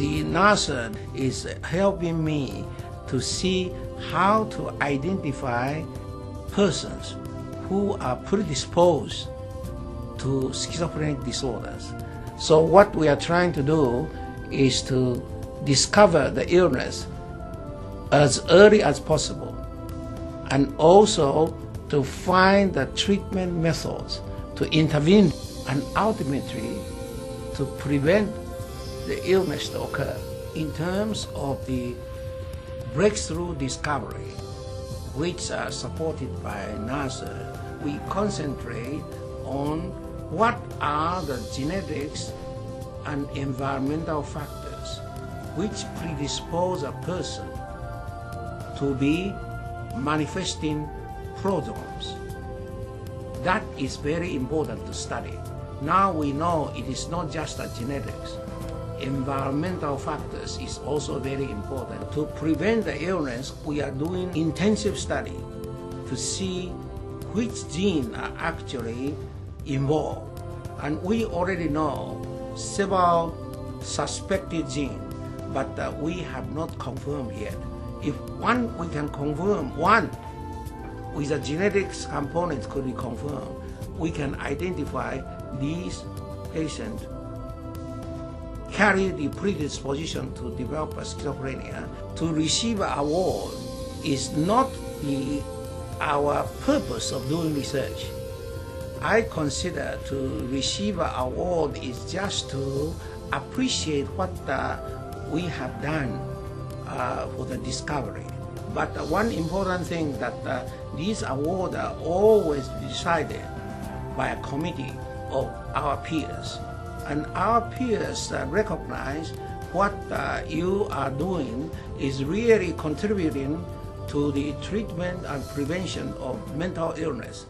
NARSAD is helping me to see how to identify persons who are predisposed to schizophrenic disorders. So what we are trying to do is to discover the illness as early as possible and also to find the treatment methods to intervene and ultimately to prevent the illness to occur. In terms of the breakthrough discovery, which are supported by NARSAD, we concentrate on what are the genetics and environmental factors which predispose a person to be manifesting prodromes. That is very important to study. Now we know it is not just the genetics. Environmental factors is also very important. To prevent the illness, we are doing intensive study to see which genes are actually involved. And we already know several suspected genes, but uh, we have not confirmed yet. If one we can confirm one with a genetics component could be confirmed, we can identify these patients carry the predisposition to develop schizophrenia. To receive award is not the, our purpose of doing research. I consider to receive award is just to appreciate what uh, we have done uh, for the discovery. But one important thing that uh, these awards are always decided by a committee of our peers. And our peers recognize what uh, you are doing is really contributing to the treatment and prevention of mental illness.